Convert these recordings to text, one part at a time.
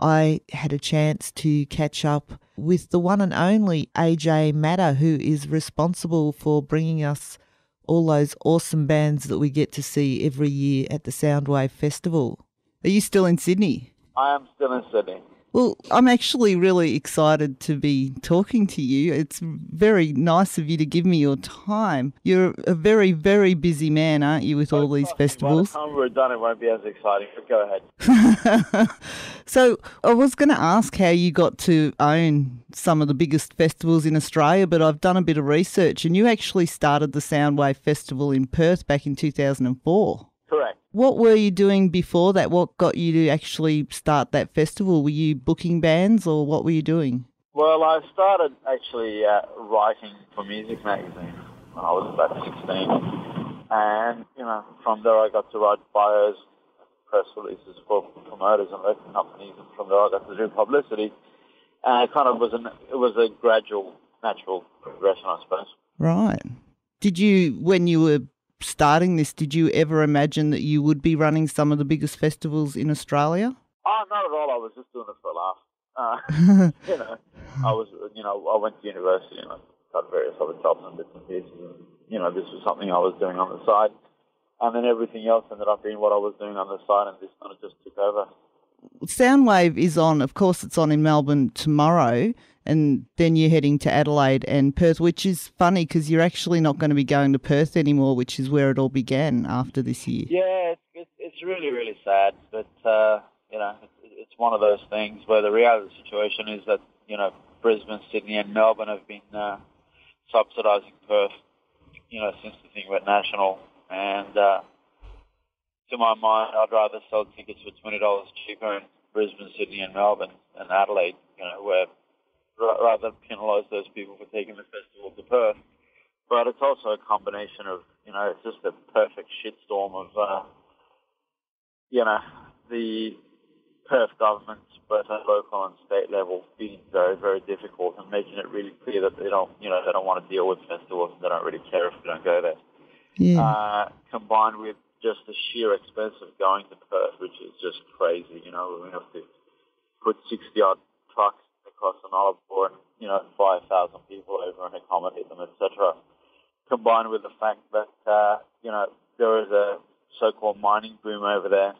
I had a chance to catch up with the one and only AJ Maddah, who is responsible for bringing us all those awesome bands that we get to see every year at the Soundwave Festival. Are you still in Sydney? I am still in Sydney. Well, I'm actually really excited to be talking to you. It's very nice of you to give me your time. You're a very, very busy man, aren't you, with all these festivals? By the time we're done, it won't be as exciting, but go ahead. so, I was going to ask how you got to own some of the biggest festivals in Australia, but I've done a bit of research and you actually started the Soundwave Festival in Perth back in 2004. Correct. What were you doing before that? What got you to actually start that festival? Were you booking bands or what were you doing? Well, I started actually uh, writing for music magazines when I was about 16. And, you know, from there I got to write bios, press releases for promoters and record companies. And from there I got to do publicity. And it kind of was, an, it was a gradual, natural progression, I suppose. Right. Did you, when you were starting this, did you ever imagine that you would be running some of the biggest festivals in Australia? Oh, not at all. I was just doing it for a laugh. Uh, you know, I was, you know, I went to university and I got various other jobs and bits and pieces. And, you know, this was something I was doing on the side. And then everything else ended up being what I was doing on the side, and this kind of just took over. Soundwave is on, of course, it's on in Melbourne tomorrow and then you're heading to Adelaide and Perth, which is funny because you're actually not going to be going to Perth anymore, which is where it all began after this year. Yeah, it's, it's really, really sad, but, uh, you know, it's, one of those things where the reality of the situation is that, you know, Brisbane, Sydney and Melbourne have been uh, subsidising Perth, you know, since the thing went national. And uh, to my mind, I'd rather sell tickets for $20 cheaper in Brisbane, Sydney and Melbourne than Adelaide, you know, where rather penalise those people for taking the festival to Perth. But it's also a combination of, you know, it's just a perfect shitstorm of, uh, you know, the Perth government, both at local and state level, being very, very difficult and making it really clear that they don't, you know, they don't want to deal with festivals and they don't really care if we don't go there. Yeah. Uh, combined with just the sheer expense of going to Perth, which is just crazy. You know, we have to put 60 odd trucks across the Nullarbor, you know, 5,000 people over and accommodate them, etc. Combined with the fact that, uh, you know, there is a so-called mining boom over there,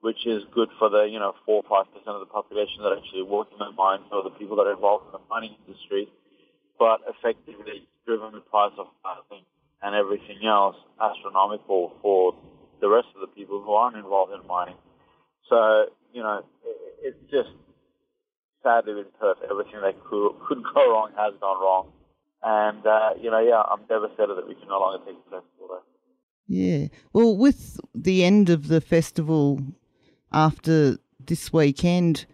which is good for the, you know, 4 or 5% of the population that actually work in the mines or the people that are involved in the mining industry, but effectively driven the price of housing and everything else astronomical for the rest of the people who aren't involved in mining. So, you know, it, it's just sadly with Perth, everything that could, could go wrong has gone wrong. And, uh, you know, yeah, I'm devastated that we can no longer take the festival there. Yeah. Well, with the end of the festival after this weekend,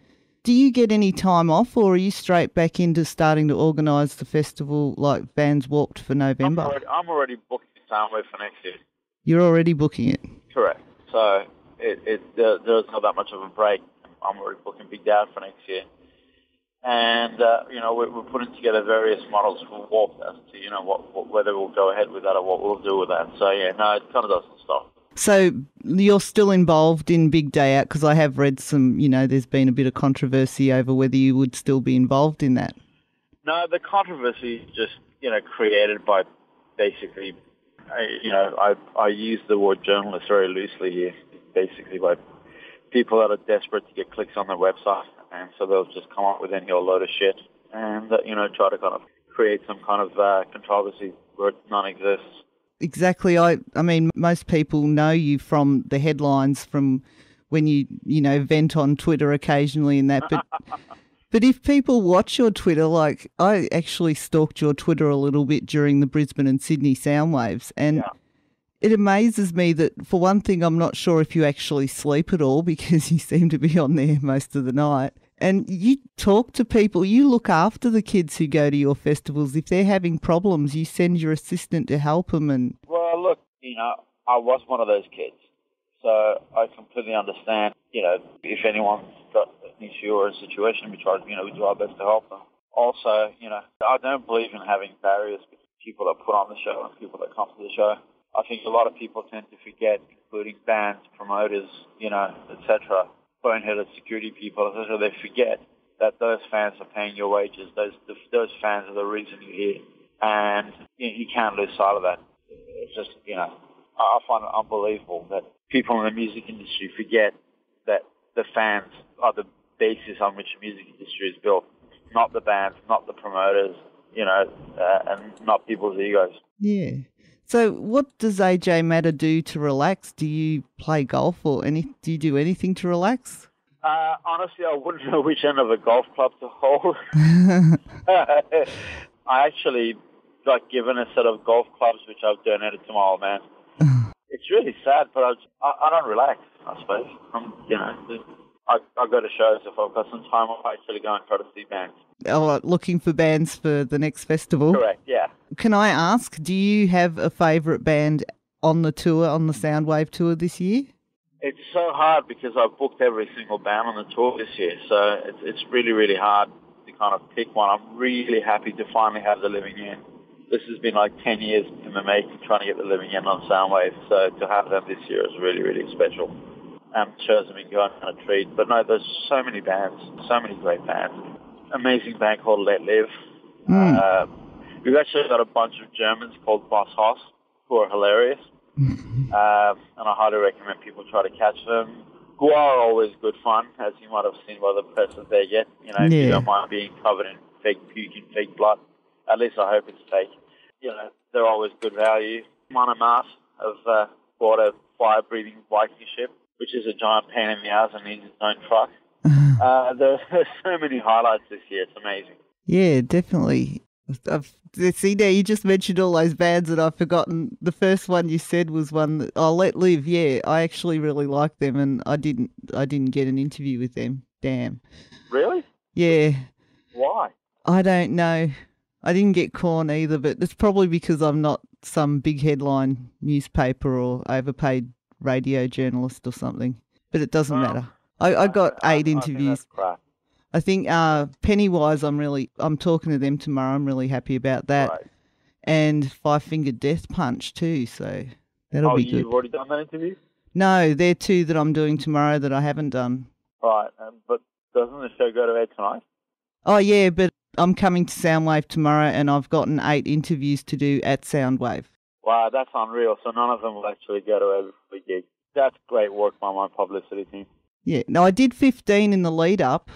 do you get any time off or are you straight back into starting to organise the festival like Vans Warped for November? I'm already, I'm already booking Soundwave for next year. You're already booking it? Correct. So it, it there, there's not that much of a break. I'm already booking Big Dad for next year and uh, you know we're, we're, putting together various models for Warp as to you know what, what, whether we'll go ahead with that or what we'll do with that. So yeah, no, it kind of doesn't stop. So you're still involved in Big Day Out because I have read some, you know, there's been a bit of controversy over whether you would still be involved in that. No, the controversy is just you know created by basically, I, you know, I I use the word journalist very loosely here, basically by people that are desperate to get clicks on their website and so they'll just come up with any old load of shit and uh, you know try to kind of create some kind of uh, controversy where it non-exists. Exactly. I I mean, most people know you from the headlines from when you you know vent on Twitter occasionally and that, but. But if people watch your Twitter, like I actually stalked your Twitter a little bit during the Brisbane and Sydney Soundwaves, and yeah it amazes me that, for one thing, I'm not sure if you actually sleep at all because you seem to be on there most of the night. And you talk to people, you look after the kids who go to your festivals. If they're having problems, you send your assistant to help them. And well, look, you know, I was one of those kids, so I completely understand. You know, if anyone's got an issue or a situation, we try, to, you know, we do our best to help them. Also, you know, I don't believe in having barriers between people that put on the show and people that come to the show. I think a lot of people tend to forget, including bands, promoters, you know, etc., boneheaded security people, so they forget that those fans are paying your wages. Those those fans are the reason you're here, and you, know, you can't lose sight of that. It's just you know, I find it unbelievable that people in the music industry forget that the fans are the basis on which the music industry is built, not the bands, not the promoters, you know, uh, and not people's egos. Yeah. So, what does AJ Maddah do to relax? Do you play golf or any? Do you do anything to relax? Uh, honestly, I wouldn't know which end of a golf club to hold. I actually got given a set of golf clubs which I've donated to my old man. It's really sad, but I, I, I don't relax. I suppose I'm, you know, I, I go to shows if I've got some time. I'll actually go and try to see bands. Oh, looking for bands for the next festival. Correct. Yeah. Can I ask? Do you have a favourite band on the tour on the Soundwave tour this year? It's so hard because I've booked every single band on the tour this year, so it's it's really really hard to kind of pick one. I'm really happy to finally have the Living End. This has been like 10 years in the making trying to get the Living End on Soundwave, so to have them this year is really really special um, shows have been going on a treat. But no, there's so many bands, so many great bands. Amazing band called Let Live. Mm. Uh, we've actually got a bunch of Germans called BossHoss who are hilarious. uh, and I highly recommend people try to catch them. Who are always good fun, as you might have seen by the press that they get. You know, yeah. you don't mind being covered in fake puke and fake blood. At least I hope it's fake. You know, they're always good value. Amon Amarth have uh, bought a fire-breathing Viking ship which is a giant pain in the ass and needs its own truck. uh, there's so many highlights this year. It's amazing. Yeah, definitely. I've, see now you just mentioned all those bands that I've forgotten. The first one you said was one that I'll let live. Yeah, I actually really like them, and I didn't. I didn't get an interview with them. Damn. Really? Yeah. Why? I don't know. I didn't get Korn either, but it's probably because I'm not some big headline newspaper or overpaid radio journalist or something. But it doesn't matter. I, I got eight interviews. I think uh, Pennywise. I'm really. I'm talking to them tomorrow. I'm really happy about that. Right. And Five Finger Death Punch too. So that'll oh, be good. you've already done that interview? No, they're two that I'm doing tomorrow that I haven't done. Right, um, but doesn't the show go to air tonight? Oh yeah, but I'm coming to Soundwave tomorrow, and I've gotten eight interviews to do at Soundwave. Wow, that's unreal. So none of them will actually go to every gig. That's great work by my publicity team. Yeah. No, I did 15 in the lead up.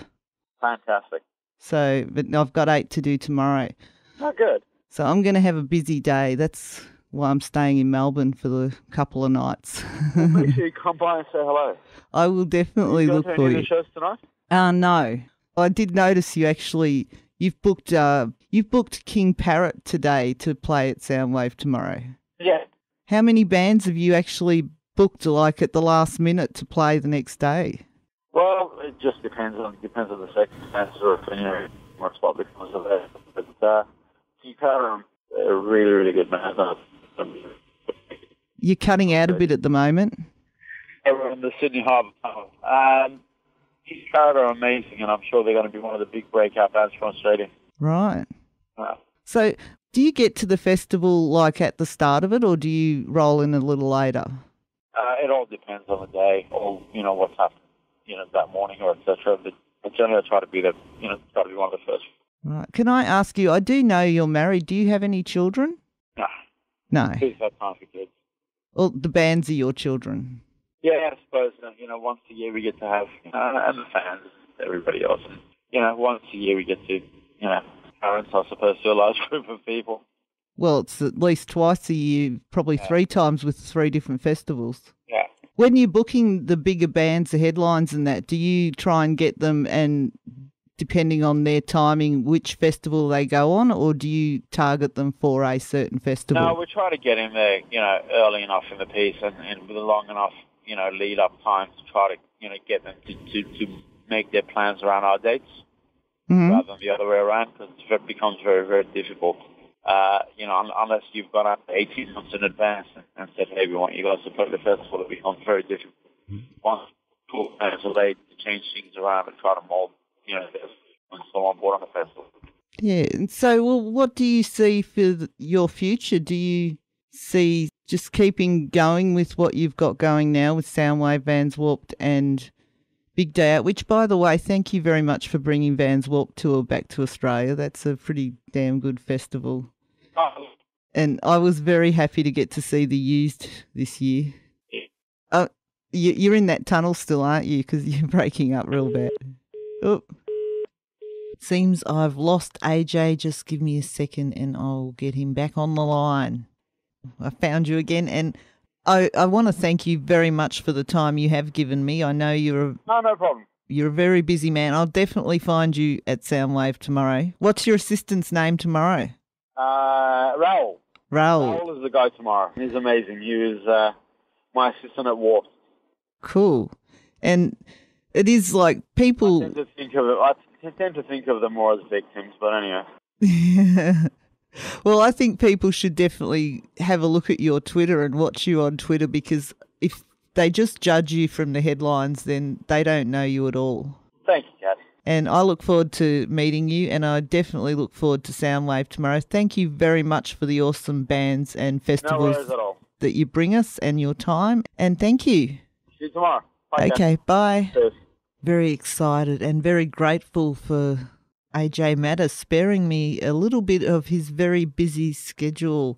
Fantastic. So, but I've got eight to do tomorrow. Oh, good. So I'm going to have a busy day. That's why I'm staying in Melbourne for the couple of nights. well, make sure you come by and say hello. I will definitely look for you. shows tonight? Uh, no. I did notice you actually you've booked uh you've booked King Parrot today to play at Soundwave tomorrow. Yeah. How many bands have you actually booked like at the last minute to play the next day? Well, it just depends on depends on the circumstances or if you know more spot becomes available. But uh, King Parrot a really really good band. You're cutting out a bit at the moment. Over in the Sydney Harbour Um, King Parrot are amazing, and I'm sure they're going to be one of the big breakout bands from Australia. Right. Wow. So, do you get to the festival like at the start of it, or do you roll in a little later? Uh, it all depends on the day, or you know what's happened, you know that morning or etc. But, but generally, I try to be the, you know, try to be one of the first. Right. Can I ask you? I do know you're married. Do you have any children? No. No. Who's have time for kids? Well, the bands are your children. Yeah, I suppose uh, you know once a year we get to have, you know, and the fans, everybody else. You know, once a year we get to, you know, parents, I suppose, to a large group of people. Well, it's at least twice a year, probably yeah. three times with three different festivals. Yeah. When you're booking the bigger bands, the headlines and that, do you try and get them and depending on their timing, which festival they go on, or do you target them for a certain festival? No, we try to get in there, you know, early enough in the piece and, and with a long enough, you know, lead up time to try to, you know, get them to, to, to make their plans around our dates mm-hmm. rather than the other way around because it becomes very, very difficult. Uh, you know, un- unless you've gone up 18 months in advance and, and, said, hey, we want you guys to play the festival, it becomes very difficult. Mm-hmm. Once two plans are laid to change things around and try to mold, you know, and so on board on the festival. Yeah, and so, well, what do you see for your future? Do you see just keeping going with what you've got going now with Soundwave Vans Warped and big day out. Which, by the way, thank you very much for bringing Van's Warped Tour back to Australia. That's a pretty damn good festival. Oh, And I was very happy to get to see the used this year. Uh, you, you're in that tunnel still, aren't you? Because you're breaking up real bad. Oh. Seems I've lost AJ. Just give me a second and I'll get him back on the line. I found you again and I, I want to thank you very much for the time you have given me. I know you're a, no, no problem. you're a very busy man. I'll definitely find you at Soundwave tomorrow. What's your assistant's name tomorrow? Uh, Raoul. Raoul. Raoul is the guy tomorrow. He's amazing. He was uh, my assistant at Warp. Cool. And it is like I people. tend to think of it. I tend to think of them more as victims, but anyway. well, I think people should definitely have a look at your Twitter and watch you on Twitter because if they just judge you from the headlines, then they don't know you at all. Thank you, Cat. And I look forward to meeting you, and I definitely look forward to Soundwave tomorrow. Thank you very much for the awesome bands and festivals all. that you bring us and your time. And thank you. See you tomorrow. Bye, Cat. Okay, bye. Cheers. very excited and very grateful for AJ Maddah sparing me a little bit of his very busy schedule